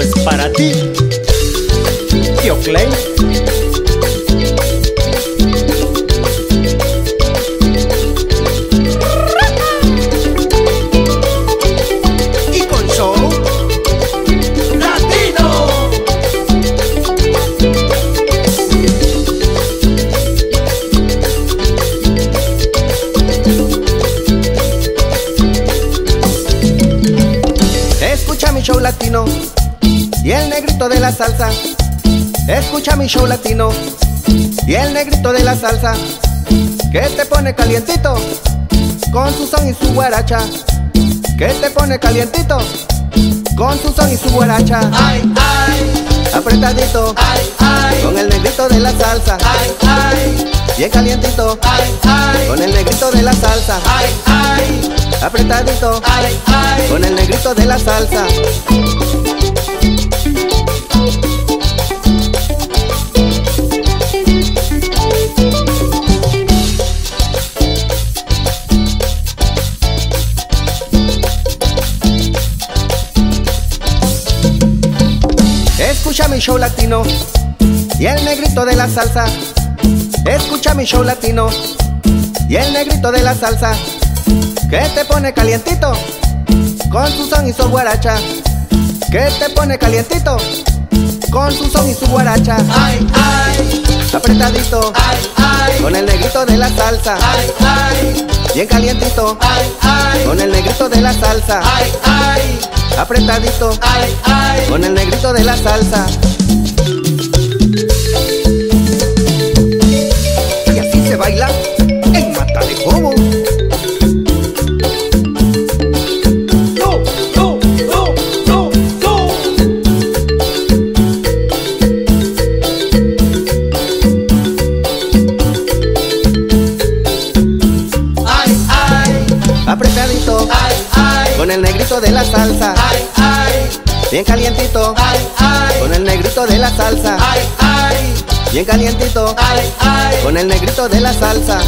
Es para ti, Clay. y con show latino. Y el negrito de la salsa. Escucha mi show latino y el negrito de la salsa que te pone calientito con su son y su guaracha que te pone calientito con su son y su guaracha. Ay, ay, Apretadito ay, ay, con el negrito de la salsa. ay, ay, Bien calientito ay, ay, con el negrito de la salsa. ay, ay, Apretadito ay, ay. con el negrito de la salsa. Escucha mi show latino y el negrito de la salsa. Escucha mi show latino y el negrito de la salsa que te pone calientito con su son y su guaracha. Que te pone calientito con su son y su guaracha. Ay, ay, Apretadito ay, ay, con el negrito de la salsa. ay, ay, Bien calientito ay, ay, con el negrito de la salsa. ay, ay, Apretadito ay, ay. con el negrito de la salsa. Y así se baila en Mata de Jobo. Go, go, go, go, go. Ay, ay, Apretadito ay, con el negrito de la salsa. ay, ay, Bien calientito ay, ay, con el negrito de la salsa. ay, ay, Bien calientito ay, ay. con el negrito de la salsa.